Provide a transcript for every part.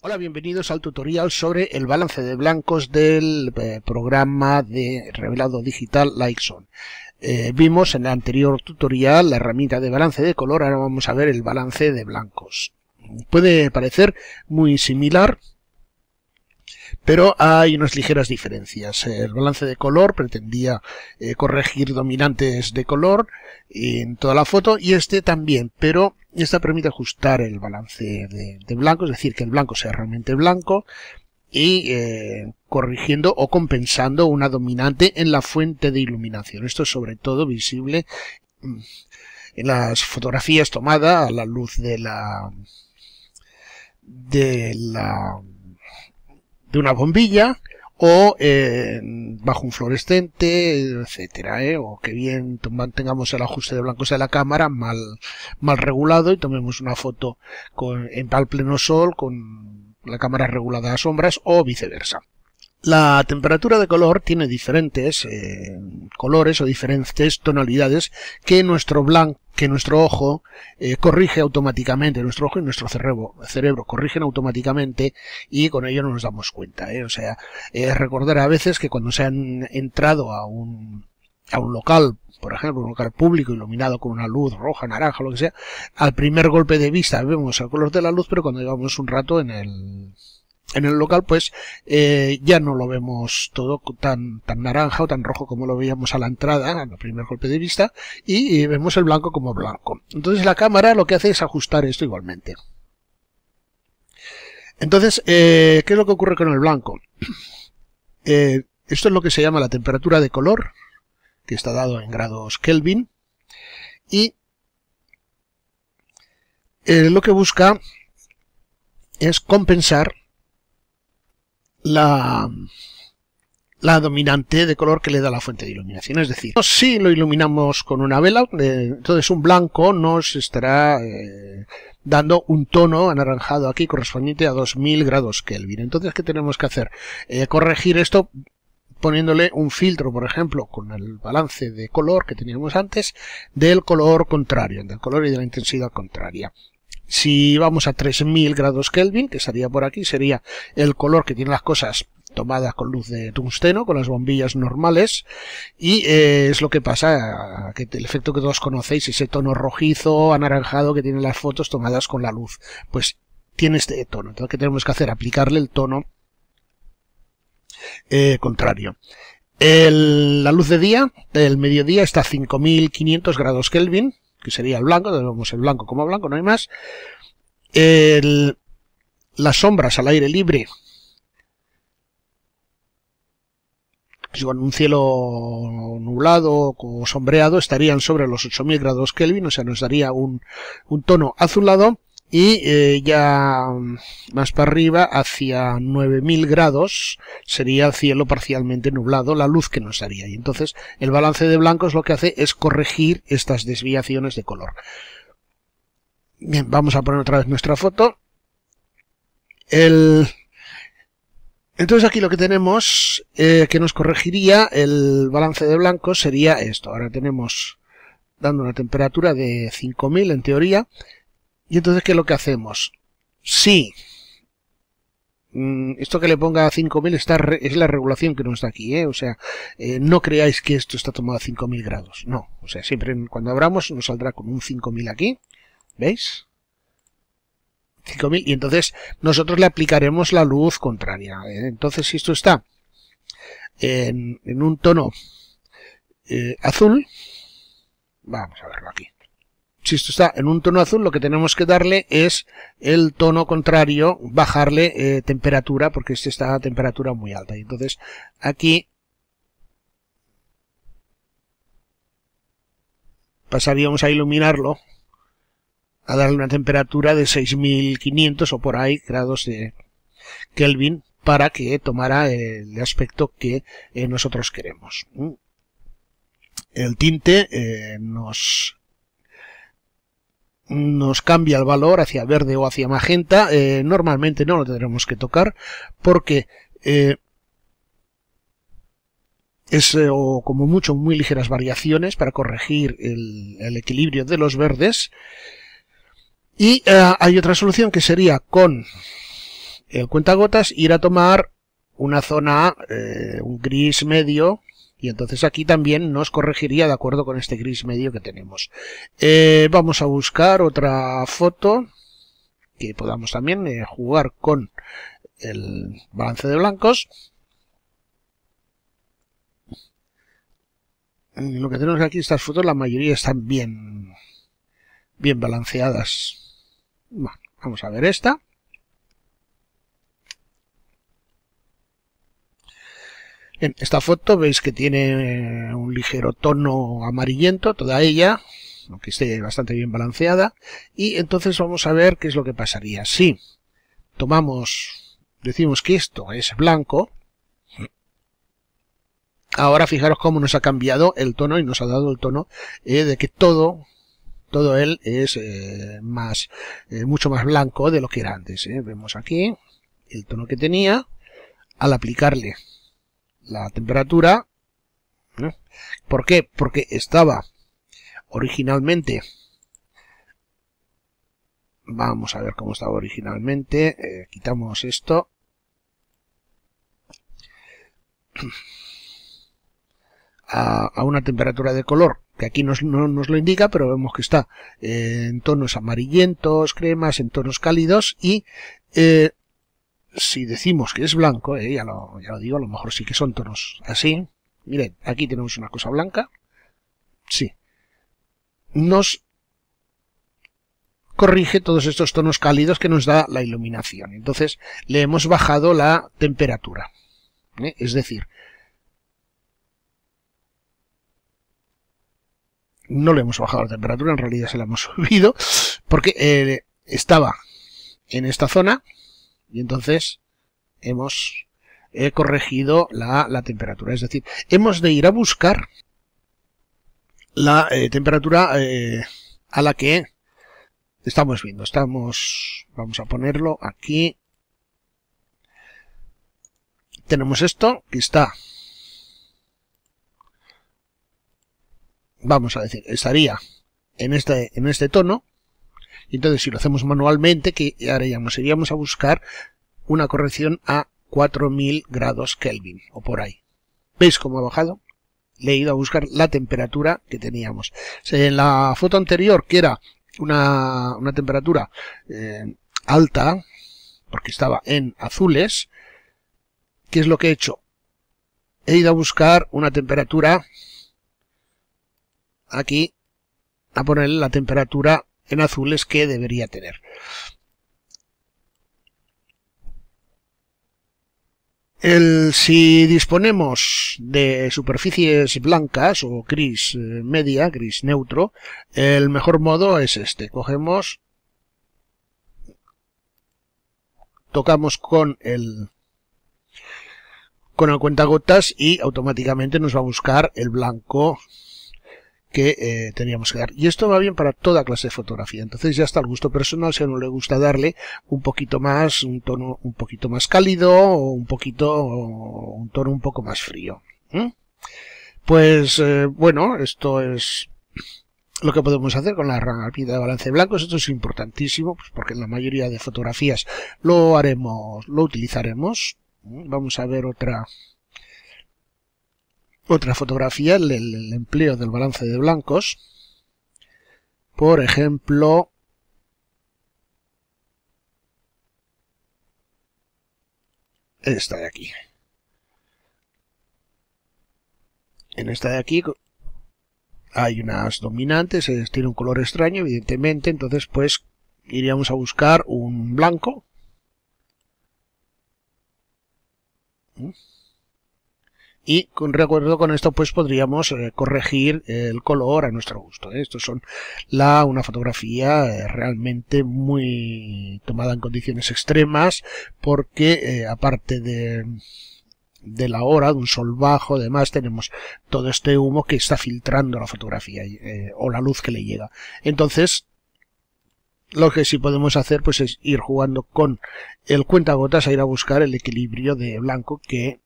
Hola, bienvenidos al tutorial sobre el balance de blancos del eh, programa de revelado digital Likeson. Eh, vimos en el anterior tutorial la herramienta de balance de color, ahora vamos a ver el balance de blancos. Puede parecer muy similar, pero hay unas ligeras diferencias. El balance de color pretendía eh, corregir dominantes de color en toda la foto y este también, pero esta permite ajustar el balance de, blanco, es decir, que el blanco sea realmente blanco y eh, corrigiendo o compensando una dominante en la fuente de iluminación. Esto es sobre todo visible mm, en las fotografías tomadas a la luz de la de la de una bombilla o eh, bajo un fluorescente, etcétera, ¿eh? o que bien mantengamos el ajuste de blancos de la cámara mal, mal regulado y tomemos una foto con, en al pleno sol con la cámara regulada a sombras o viceversa. La temperatura de color tiene diferentes eh, colores o diferentes tonalidades que nuestro blanco que nuestro ojo eh, corrige automáticamente, nuestro ojo y nuestro cerebro, cerebro corrigen automáticamente y con ello no nos damos cuenta. ¿eh? O sea, es recordar a veces que cuando se han entrado a un, a un local, por ejemplo, un local público iluminado con una luz roja, naranja, lo que sea, al primer golpe de vista vemos el color de la luz, pero cuando llevamos un rato en el, en el local pues eh, ya no lo vemos todo tan, tan naranja o tan rojo como lo veíamos a la entrada, al primer golpe de vista, y, vemos el blanco como blanco. Entonces la cámara lo que hace es ajustar esto igualmente. Entonces, eh, ¿qué es lo que ocurre con el blanco? Eh, esto es lo que se llama la temperatura de color, que está dado en grados Kelvin, y lo que busca es compensar la, la dominante de color que le da la fuente de iluminación. Es decir, si lo iluminamos con una vela, eh, entonces un blanco nos estará eh, dando un tono anaranjado aquí correspondiente a 2000 grados Kelvin. Entonces, ¿qué tenemos que hacer? Eh, corregir esto poniéndole un filtro, por ejemplo, con el balance de color que teníamos antes, del color contrario, del color y de la intensidad contraria. Si vamos a 3000 grados Kelvin, que estaría por aquí, sería el color que tienen las cosas tomadas con luz de tungsteno, con las bombillas normales, y eh, es lo que pasa, que el efecto que todos conocéis, ese tono rojizo, anaranjado que tienen las fotos tomadas con la luz, pues tiene este tono. Entonces, ¿qué tenemos que hacer? Aplicarle el tono eh, contrario. la luz de día, el mediodía está a 5500 grados Kelvin, que sería el blanco, tenemos el blanco como blanco, no hay más. las sombras al aire libre, con un cielo nublado o sombreado, estarían sobre los 8000 grados Kelvin, o sea, nos daría un, un tono azulado y eh, ya más para arriba hacia 9000 grados sería el cielo parcialmente nublado la luz que nos daría y entonces el balance de blancos lo que hace es corregir estas desviaciones de color. Bien vamos a poner otra vez nuestra foto. El entonces aquí lo que tenemos eh, que nos corregiría el balance de blancos sería esto. Ahora tenemos dando una temperatura de 5000 en teoría y entonces, ¿qué es lo que hacemos? Sí. Mm, esto que le ponga a 5000 está es la regulación que no está aquí, ¿eh? O sea, eh, no creáis que esto está tomado a 5000 grados. No. O sea, siempre cuando abramos nos saldrá con un 5000 aquí. ¿Veis? 5000 y entonces nosotros le aplicaremos la luz contraria. ¿eh? Entonces, si esto está en, un tono eh, azul, vamos a verlo aquí si esto está en un tono azul, lo que tenemos que darle es el tono contrario, bajarle eh, temperatura, porque este está a temperatura muy alta. Y entonces aquí pasaríamos a iluminarlo, a darle una temperatura de 6500 o por ahí grados de Kelvin para que tomara el aspecto que eh, nosotros queremos. El tinte eh, nos nos cambia el valor hacia verde o hacia magenta, eh, normalmente no lo tendremos que tocar porque eh, es eh, o como mucho muy ligeras variaciones para corregir el, el equilibrio de los verdes. Y hay otra solución que sería con el cuentagotas, ir a tomar una zona, un gris medio, y entonces aquí también nos corregiría de acuerdo con este gris medio que tenemos. Eh, vamos a buscar otra foto que podamos también eh, jugar con el balance de blancos. Lo que tenemos aquí, estas fotos, la mayoría están bien, bien balanceadas. vamos a ver esta. Esta foto veis que tiene un ligero tono amarillento, toda ella, aunque esté bastante bien balanceada. Y entonces vamos a ver qué es lo que pasaría. Si tomamos, decimos que esto es blanco, ahora fijaros cómo nos ha cambiado el tono y nos ha dado el tono eh, de que todo todo él es eh, más eh, mucho más blanco de lo que era antes vemos aquí el tono que tenía al aplicarle la temperatura ¿por qué? porque estaba originalmente vamos a ver cómo estaba originalmente eh, quitamos esto a, una temperatura de color que aquí nos, no nos lo indica pero vemos que está en tonos amarillentos cremas en tonos cálidos y eh, si decimos que es blanco eh, ya, lo, ya lo digo a lo mejor sí que son tonos así miren aquí tenemos una cosa blanca sí nos corrige todos estos tonos cálidos que nos da la iluminación. Entonces le hemos bajado la temperatura. ¿eh? Es decir, no le hemos bajado la temperatura, en realidad se la hemos subido, porque eh, estaba en esta zona y entonces hemos corregido la, la temperatura. Es decir, hemos de ir a buscar la eh, temperatura eh, a la que estamos viendo. Estamos, vamos a ponerlo aquí. Tenemos esto que está, vamos a decir, estaría en este, en este tono. Entonces si lo hacemos manualmente, que haríamos? Iríamos a buscar una corrección a 4000 grados Kelvin o por ahí. ¿Veis cómo ha bajado? le he ido a buscar la temperatura que teníamos. En la foto anterior, que era una, una temperatura eh, alta, porque estaba en azules, ¿qué es lo que he hecho? He ido a buscar una temperatura aquí, a ponerle la temperatura en azules que debería tener. El, si disponemos de superficies blancas o gris eh, media, gris neutro, el mejor modo es este. Cogemos, tocamos con el con el cuentagotas y automáticamente nos va a buscar el blanco que eh, teníamos que dar. Y esto va bien para toda clase de fotografía. Entonces ya está el gusto personal si a uno le gusta darle un poquito más, un tono un poquito más cálido o un poquito, un tono un poco más frío. Pues eh, bueno, esto es lo que podemos hacer con la rápida de balance de blancos. Esto es importantísimo pues porque en la mayoría de fotografías lo haremos, lo utilizaremos. Vamos a ver otra otra fotografía, el, empleo del balance de blancos. Por ejemplo, esta de aquí. En esta de aquí hay unas dominantes, tiene un color extraño, evidentemente, entonces pues iríamos a buscar un blanco. ¿Mm? Y con recuerdo con esto pues podríamos eh, corregir el color a nuestro gusto. ¿eh? Esto son la una fotografía eh, realmente muy tomada en condiciones extremas porque aparte de de la hora, de un sol bajo, además tenemos todo este humo que está filtrando la fotografía o la luz que le llega. Entonces, lo que sí podemos hacer pues es ir jugando con el cuentagotas a ir a buscar el equilibrio de blanco que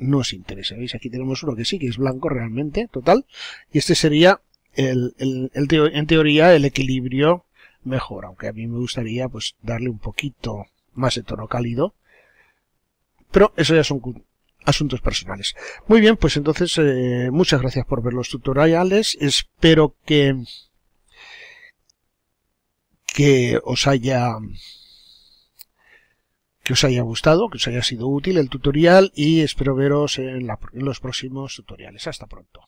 nos interesa. ¿Veis? Aquí tenemos uno que sí, que es blanco realmente, total. Y este sería, el, el, en teoría, el equilibrio mejor. Aunque a mí me gustaría pues darle un poquito más de tono cálido Pero eso ya son asuntos personales. Muy bien, pues entonces eh, muchas gracias por ver los tutoriales. Espero que que os haya que os haya gustado, que os haya sido útil el tutorial y espero veros en los próximos tutoriales. Hasta pronto.